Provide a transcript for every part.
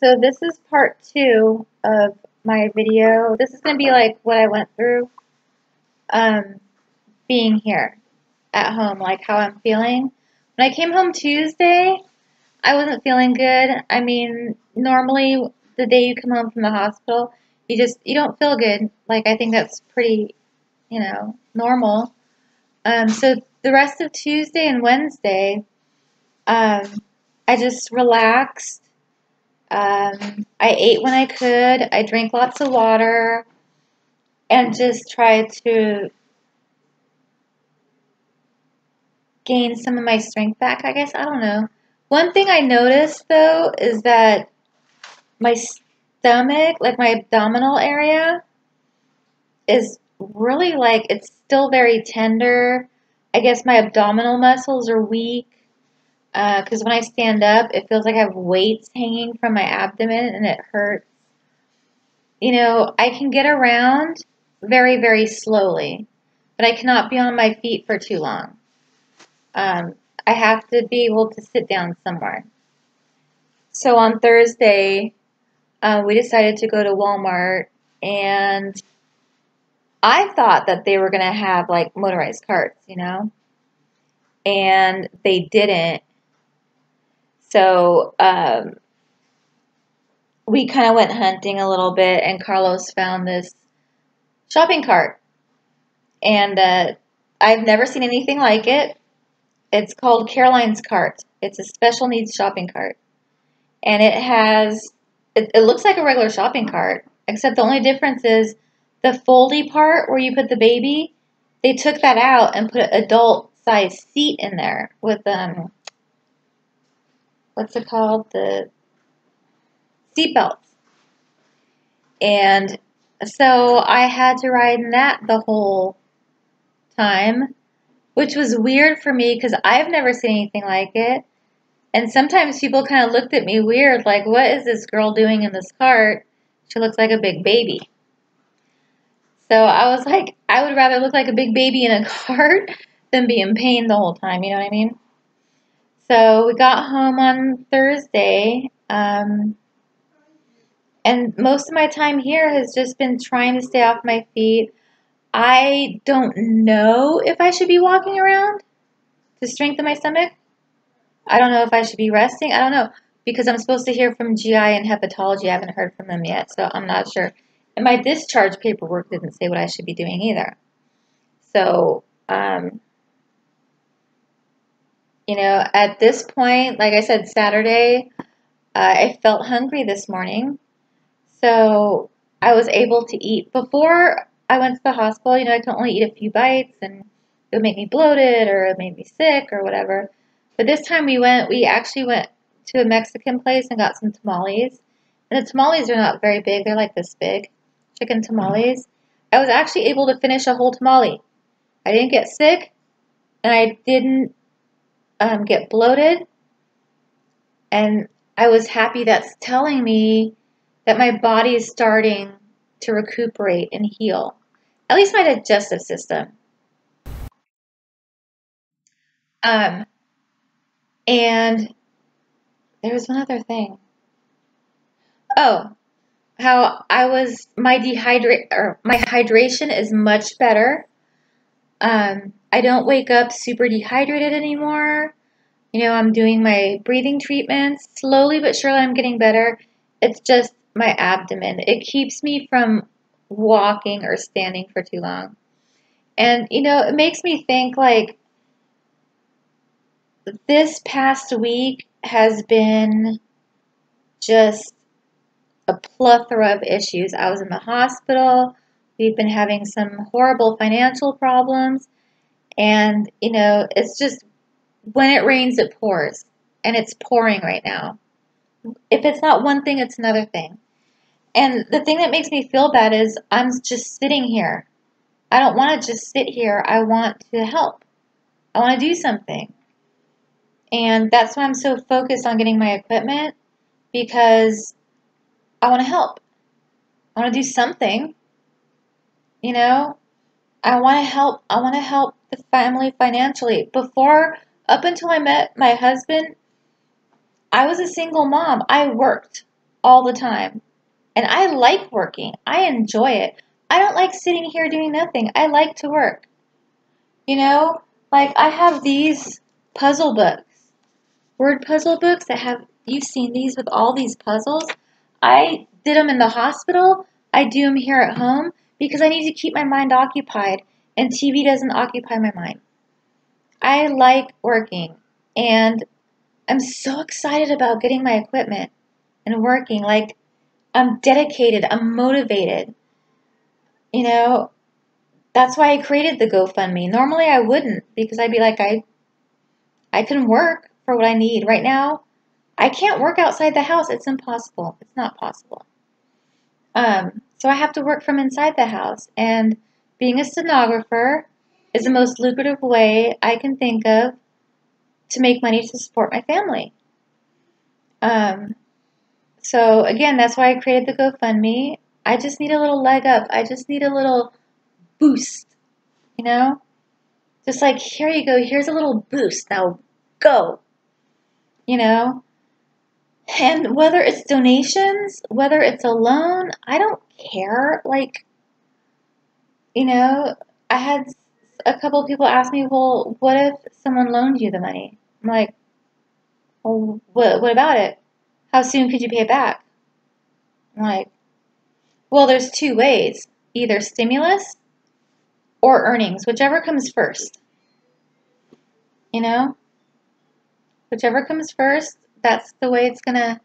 so this is part two of my video. This is going to be like what I went through um, being here at home, like how I'm feeling. When I came home Tuesday, I wasn't feeling good. I mean, normally the day you come home from the hospital, you just you don't feel good. Like I think that's pretty, you know, normal. Um, so the rest of Tuesday and Wednesday, um, I just relaxed. Um, I ate when I could. I drank lots of water, and just tried to gain some of my strength back. I guess I don't know. One thing I noticed though is that my stomach, like my abdominal area, is really like it's still very tender. I guess my abdominal muscles are weak because uh, when I stand up, it feels like I have weights hanging from my abdomen and it hurts. You know, I can get around very, very slowly, but I cannot be on my feet for too long. Um, I have to be able to sit down somewhere. So on Thursday, uh, we decided to go to Walmart and I thought that they were going to have like motorized carts, you know, and they didn't. So um, we kind of went hunting a little bit, and Carlos found this shopping cart. And uh, I've never seen anything like it. It's called Caroline's Cart. It's a special needs shopping cart. And it has, it, it looks like a regular shopping cart, except the only difference is the foldy part where you put the baby, they took that out and put an adult size seat in there with um what's it called? The seat belts. And so I had to ride in that the whole time, which was weird for me because I've never seen anything like it. And sometimes people kind of looked at me weird, like, what is this girl doing in this cart? She looks like a big baby. So I was like, I would rather look like a big baby in a cart than be in pain the whole time, you know what I mean? So we got home on Thursday, um, and most of my time here has just been trying to stay off my feet. I don't know if I should be walking around to strengthen my stomach. I don't know if I should be resting. I don't know because I'm supposed to hear from GI and hepatology. I haven't heard from them yet, so I'm not sure. And my discharge paperwork didn't say what I should be doing either. So, um, you know, at this point, like I said, Saturday, uh, I felt hungry this morning. So I was able to eat. Before I went to the hospital, you know, I could only eat a few bites and it would make me bloated or it made me sick or whatever. But this time we went, we actually went to a Mexican place and got some tamales. And the tamales are not very big, they're like this big chicken tamales. I was actually able to finish a whole tamale. I didn't get sick, and I didn't um, get bloated, and I was happy that's telling me that my body is starting to recuperate and heal. At least my digestive system. Um, and there was one other thing. Oh, how I was my dehydrate or my hydration is much better. Um, I don't wake up super dehydrated anymore. You know, I'm doing my breathing treatments slowly but surely. I'm getting better. It's just my abdomen. It keeps me from walking or standing for too long. And you know, it makes me think like this past week has been just a plethora of issues. I was in the hospital. We've been having some horrible financial problems. And, you know, it's just when it rains, it pours. And it's pouring right now. If it's not one thing, it's another thing. And the thing that makes me feel bad is I'm just sitting here. I don't want to just sit here. I want to help. I want to do something. And that's why I'm so focused on getting my equipment because I want to help. I want to do something. You know, I want to help. I want to help family financially. Before, up until I met my husband, I was a single mom. I worked all the time. And I like working. I enjoy it. I don't like sitting here doing nothing. I like to work. You know, like I have these puzzle books, word puzzle books that have, you've seen these with all these puzzles. I did them in the hospital. I do them here at home because I need to keep my mind occupied and TV doesn't occupy my mind. I like working and I'm so excited about getting my equipment and working. Like, I'm dedicated, I'm motivated. You know, that's why I created the GoFundMe. Normally I wouldn't because I'd be like, I, I can work for what I need. Right now, I can't work outside the house. It's impossible. It's not possible. Um, so I have to work from inside the house. And being a stenographer is the most lucrative way I can think of to make money to support my family. Um, so again, that's why I created the GoFundMe. I just need a little leg up. I just need a little boost, you know? Just like, here you go, here's a little boost. Now go, you know? And whether it's donations, whether it's a loan, I don't care. Like, you know, I had a couple people ask me, well, what if someone loaned you the money? I'm like, well, what, what about it? How soon could you pay it back? I'm like, well, there's two ways either stimulus or earnings, whichever comes first. You know? Whichever comes first, that's the way it's gonna.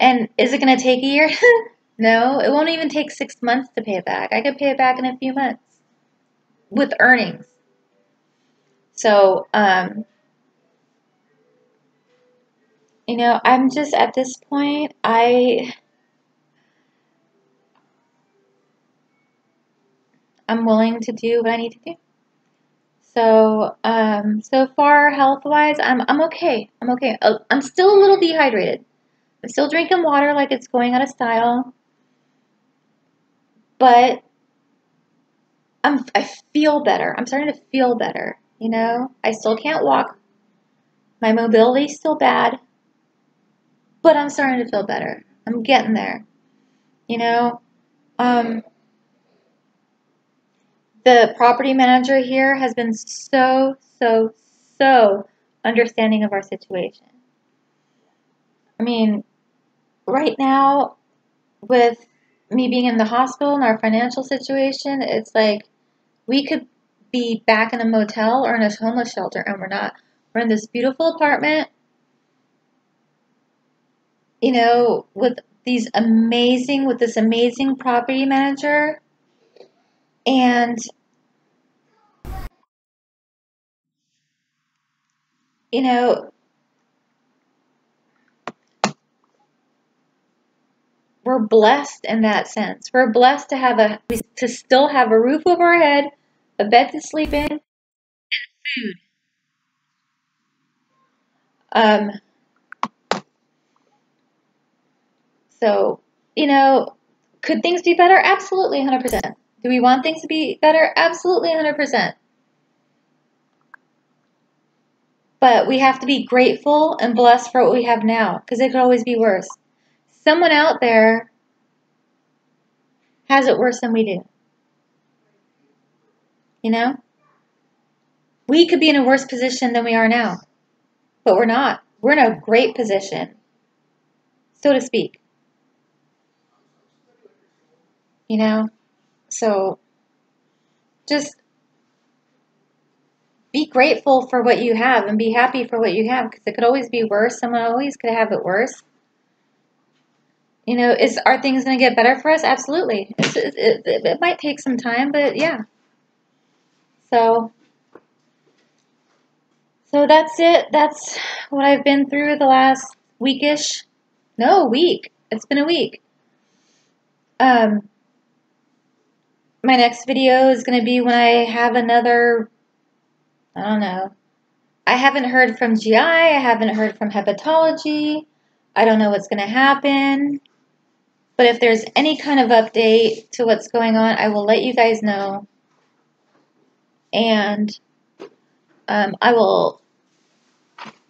And is it gonna take a year? no, it won't even take six months to pay it back. I could pay it back in a few months with earnings. So, um, you know, I'm just at this point, I. I'm willing to do what I need to do. So, um, so far, health wise, I'm, I'm okay. I'm okay. Uh, I'm still a little dehydrated. I'm still drinking water like it's going out of style. But I'm, I feel better. I'm starting to feel better. You know, I still can't walk. My mobility's still bad. But I'm starting to feel better. I'm getting there. You know, um, the property manager here has been so, so, so understanding of our situation. I mean, right now, with me being in the hospital and our financial situation, it's like we could be back in a motel or in a homeless shelter, and we're not. We're in this beautiful apartment, you know, with these amazing, with this amazing property manager, and you know, we're blessed in that sense. We're blessed to have a to still have a roof over our head, a bed to sleep in, and food. Um, so, you know, could things be better? Absolutely, 100%. Do we want things to be better? Absolutely, 100%. But we have to be grateful and blessed for what we have now because it could always be worse. Someone out there has it worse than we do. You know? We could be in a worse position than we are now, but we're not. We're in a great position, so to speak. You know? So just be grateful for what you have and be happy for what you have because it could always be worse. Someone always could have it worse. You know, is are things going to get better for us? Absolutely. It, it, it might take some time, but yeah. So, so that's it. That's what I've been through the last weekish. No, week. It's been a week. Um, my next video is going to be when I have another, I don't know. I haven't heard from GI. I haven't heard from hepatology. I don't know what's going to happen. But if there's any kind of update to what's going on, I will let you guys know. And um, I will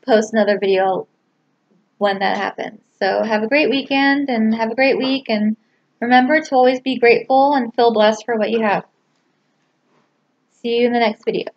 post another video when that happens. So have a great weekend and have a great week and remember to always be grateful and feel blessed for what you have. See you in the next video.